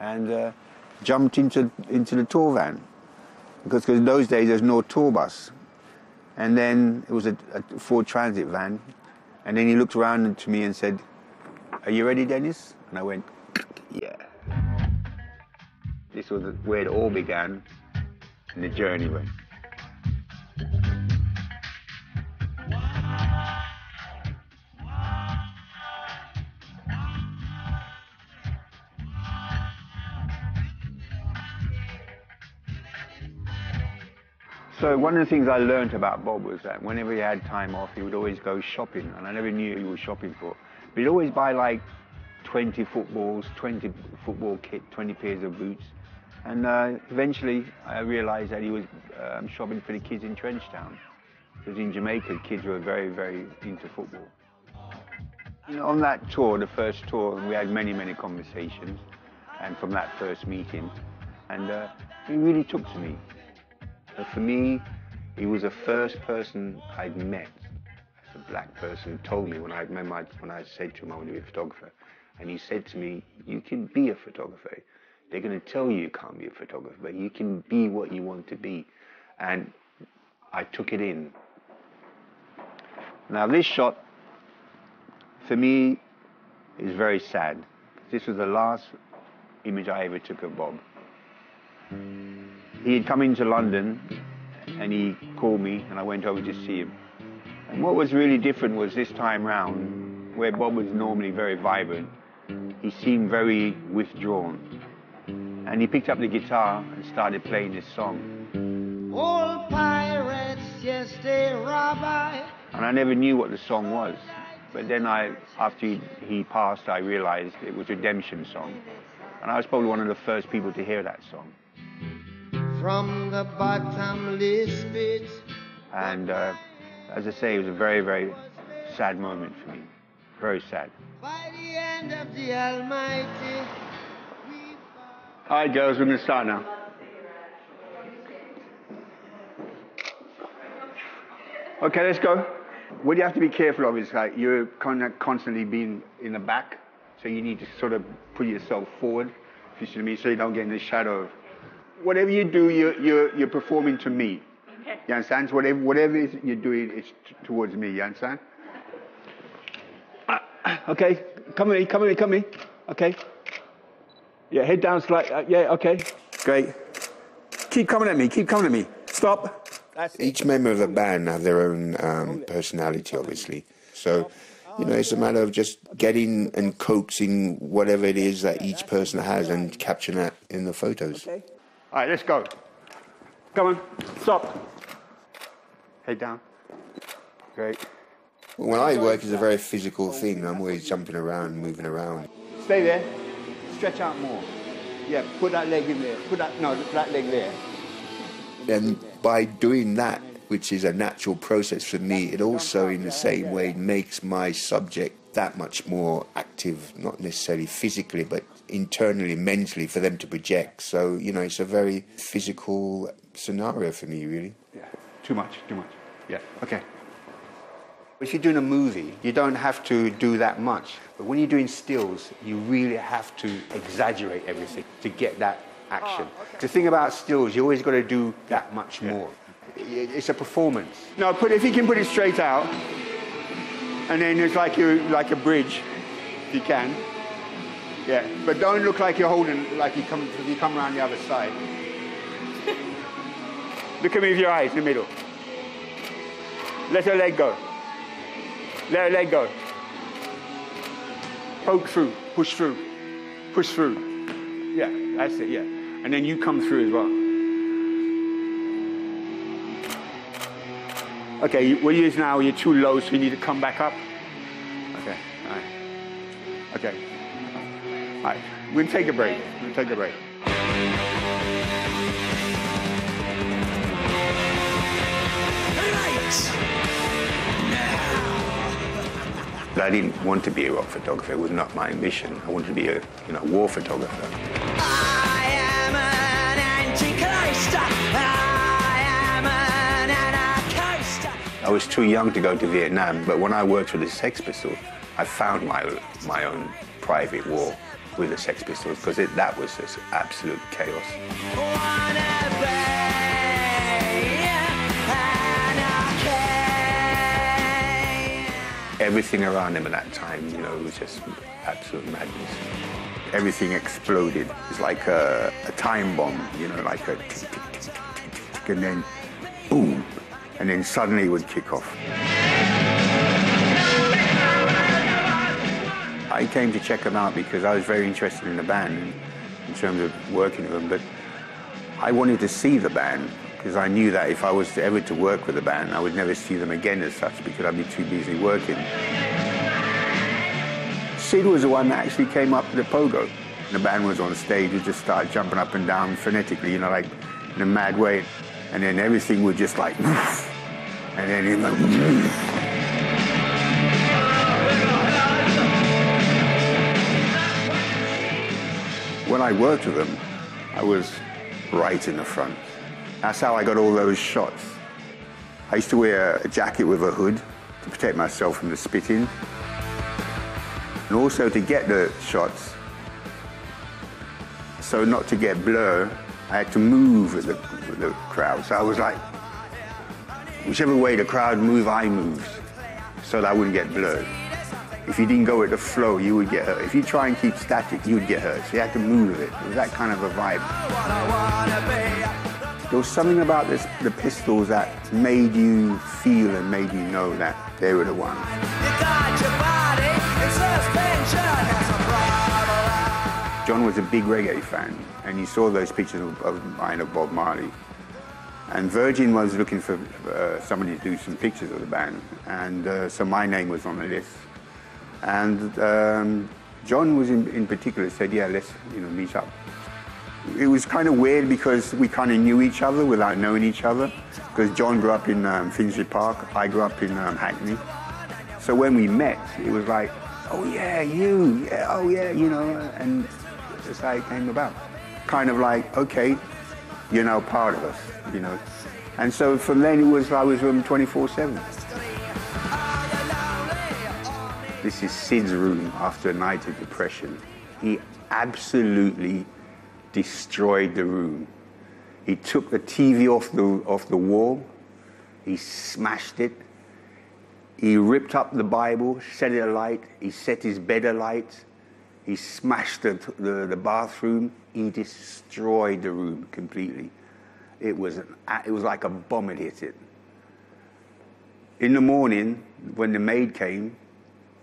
and uh, jumped into, into the tour van. Because cause in those days there's no tour bus. And then it was a, a Ford Transit van. And then he looked around to me and said, Are you ready, Dennis? And I went, Yeah. This was where it all began and the journey went. So one of the things I learned about Bob was that whenever he had time off, he would always go shopping, and I never knew he was shopping for. But he'd always buy like 20 footballs, 20 football kit, 20 pairs of boots, and uh, eventually I realised that he was um, shopping for the kids in Trenchtown, because in Jamaica kids were very, very into football. You know, on that tour, the first tour, we had many, many conversations, and from that first meeting, and uh, he really took to me. But for me, he was the first person I'd met as a black person told me when I remember when I said to him I want to be a photographer. And he said to me, you can be a photographer. They're going to tell you you can't be a photographer, but you can be what you want to be. And I took it in. Now this shot, for me, is very sad. This was the last image I ever took of Bob. He had come into London and he called me and I went over to see him. And what was really different was this time round, where Bob was normally very vibrant, he seemed very withdrawn. And he picked up the guitar and started playing this song. All pirates, yes, they rob I. And I never knew what the song was. But then I, after he, he passed, I realized it was Redemption song. And I was probably one of the first people to hear that song. From the bottomless pit. And uh, as I say, it was a very, very sad moment for me. Very sad. By the hand of the Almighty. we All right, girls, we're going to start now. Okay, let's go. What you have to be careful of is like you're kind of constantly being in the back, so you need to sort of put yourself forward, if you see what I mean, so you don't get in the shadow. of- Whatever you do, you're, you're, you're performing to me. You understand? So whatever, whatever it is you're doing, it's t- towards me. You understand? Ah, Okay, come with me, come with me, come with me. Okay. Yeah, head down slightly. Uh, yeah, okay. Great. Keep coming at me, keep coming at me. Stop. That's it. Each member of the band have their own um, personality, obviously. So, you know, it's a matter of just getting and coaxing whatever it is that each person has and capturing that in the photos. Okay. All right, let's go. Come on. Stop. Head down. Great. When I work, it's a very physical thing. I'm always jumping around, moving around. Stay there. Stretch out more. Yeah, put that leg in there. Put that, no, that leg there. And by doing that, which is a natural process for me, it also, in the same way, makes my subject that much more active, not necessarily physically, but internally, mentally, for them to project. So, you know, it's a very physical scenario for me, really. Yeah, too much, too much. Yeah, okay. If you're doing a movie, you don't have to do that much. But when you're doing stills, you really have to exaggerate everything to get that action. Oh, the thing about stills, you always got to do that much more. It's a performance. No, put if you can put it straight out, and then it's like you like a bridge, if you can. Yeah, but don't look like you're holding like you come you come around the other side. Look at me with your eyes in the middle. Let her leg go. Let her leg go. Poke through, push through, push through. Yeah, that's it, yeah. And then you come through as well. Okay, you- what it is now, you're too low, so you need to come back up. Okay, all right. Okay. All right, we'll take a break. We'll take a break. But I didn't want to be a rock photographer. It was not my ambition. I wanted to be a you know war photographer. I am an antichrist. I am an anarchist. I was too young to go to Vietnam, but when I worked for the Sex Pistols, I found my my own private war. With the Sex Pistols because that was just absolute chaos. Everything around them at that time, you know, was just absolute madness. Everything exploded. It's like a, a time bomb, you know, like a tick, tick, tick, tick, tick, tick, and then boom, and then suddenly it would kick off. I came to check them out because I was very interested in the band in, terms of working with them, but I wanted to see the band because I knew that if I was ever to work with the band, I would never see them again as such because I'd be too busy working. Sid was the one that actually came up to the pogo. The band was on stage, we just started jumping up and down phonetically, you know, like in a mad way. And then everything would just like, and then it like, When I worked with them, I was right in the front. That's how I got all those shots. I used to wear a jacket with a hood to protect myself from the spitting. And also to get the shots, so not to get blur, I had to move the, the crowd. So I was like, whichever way the crowd moved, I moved, so that I wouldn't get blurred. If you didn't go with the flow, you would get hurt. If you try and keep static, you would get hurt. So you had to move it. It was that kind of a vibe. There was something about this, the Pistols that made you feel and made you know that they were the ones. John was a big reggae fan, and he saw those pictures of, of mine of Bob Marley. And Virgin was looking for uh, somebody to do some pictures of the band, and uh, so my name was on the list. And um, John was in, in particular said, yeah, let's you know meet up. It was kind of weird because we kind of knew each other without knowing each other. Because John grew up in um, Finsbury Park, I grew up in um, Hackney. So when we met, it was like, oh yeah, you, yeah, oh yeah, you know, and that's how it came about. Kind of like, okay, you're now part of us, you know. And so from then it was I was with him 24/7. This is Sid's room after a night of depression. He absolutely destroyed the room. He took the TV off the, off the wall, he smashed it, he ripped up the Bible, set it alight, he set his bed alight, he smashed the, the, the bathroom, he destroyed the room completely. It was, an, it was like a bomb had hit it. In the morning, when the maid came,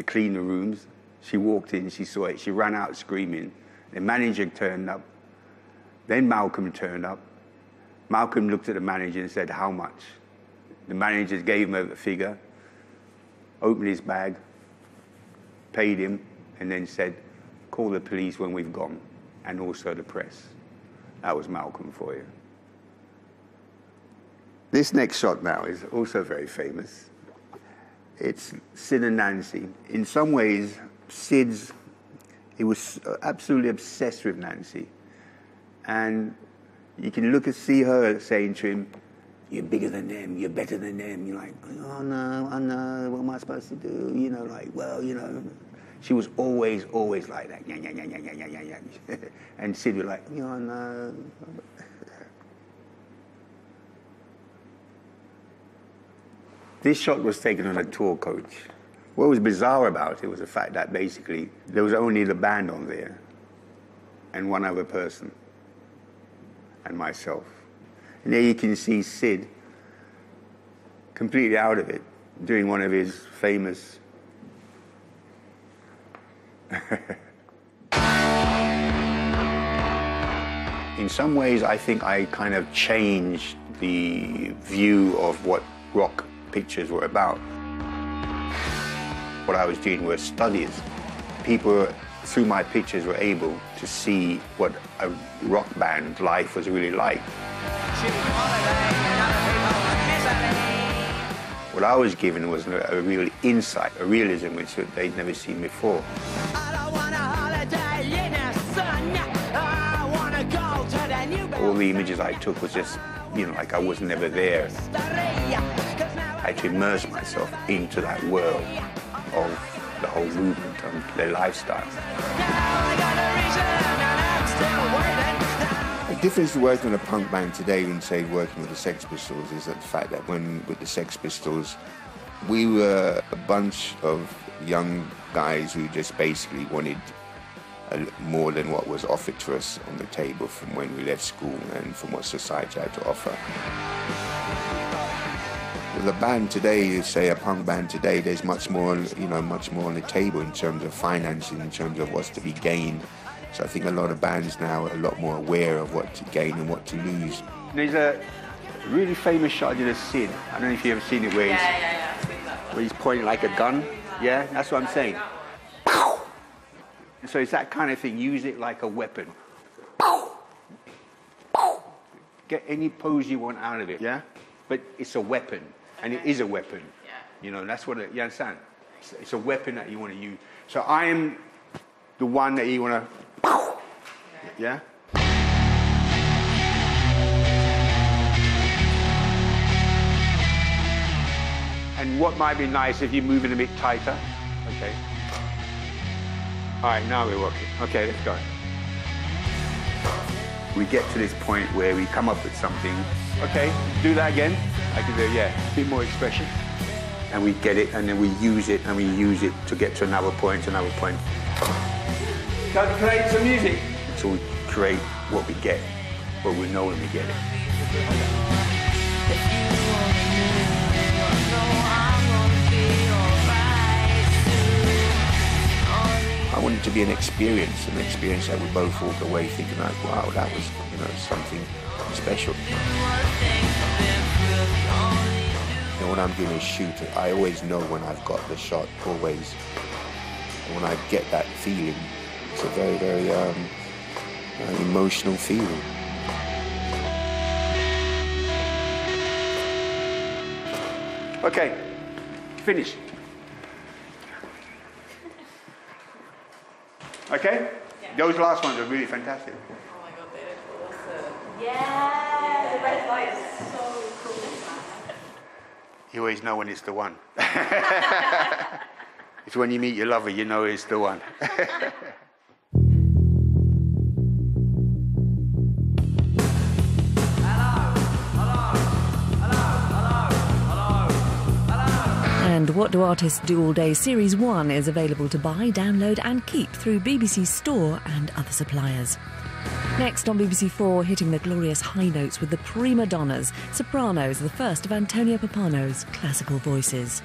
to clean the rooms. She walked in, she saw it, she ran out screaming. The manager turned up. Then Malcolm turned up. Malcolm looked at the manager and said, How much? The manager gave him a figure, opened his bag, paid him, and then said, Call the police when we've gone, and also the press. That was Malcolm for you. This next shot now is also very famous it's Sid and Nancy. In some ways, Sid's, he was absolutely obsessed with Nancy. And you can look and see her saying to him, you're bigger than them, you're better than them. You're like, oh no, I know, what am I supposed to do? You know, like, well, you know. She was always, always like that. And Sid was like, know, no. This shot was taken on a tour coach. What was bizarre about it was the fact that basically there was only the band on there and one other person and myself. And there you can see Sid completely out of it, doing one of his famous. In some ways, I think I kind of changed the view of what rock pictures were about. What I was doing was studies. People through my pictures were able to see what a rock band life was really like. What I was given was a real insight, a realism which they'd never seen before. All the images I took was just, you know, like I was never there. Had to immerse myself into that world of the whole movement and their lifestyle. The difference to working with a punk band today and say working with the Sex Pistols is that the fact that when with the Sex Pistols, we were a bunch of young guys who just basically wanted more than what was offered to us on the table from when we left school and from what society had to offer. With a band today, say a punk band today, there's much more, you know, much more on the table in terms of financing, in terms of what's to be gained. So I think a lot of bands now are a lot more aware of what to gain and what to lose. There's a really famous shot I did of Sid. I don't know if you've ever seen it where, Yeah, he's, yeah, yeah. I've seen that. where he's pointing like a gun. Yeah, that's what I'm saying. So it's that kind of thing. Use it like a weapon. Get any pose you want out of it. Yeah, but it's a weapon, and it is a weapon. Yeah. You know, that's what it, you understand. It's, it's a weapon that you want to use. So I am the one that you want to. Yeah. And what might be nice if you're moving a bit tighter. Okay. All right, now we're working. Okay, let's go. We get to this point where we come up with something. Okay, do that again. I can do, yeah, a bit more expression. And we get it, and then we use it, and we use it to get to another point, another point. Can create some music. So we create what we get, but we know when we get it. To be an experience, an experience that we both walk away thinking like, wow, that was, you know, something special. When I'm doing a shoot, I always know when I've got the shot, always. When I get that feeling, it's a very, very um, uh, emotional feeling. Okay, finish. Okay? Those last ones are really fantastic. Oh my god, they look awesome. Yeah, the red light is so cool. You always know when it's the one. it's when you meet your lover, you know it's the one. And What Do Artists Do All Day Series 1 is available to buy, download, and keep through BBC Store and other suppliers. Next on BBC 4, hitting the glorious high notes with the prima donnas, Sopranos, the first of Antonio Pappano's classical voices.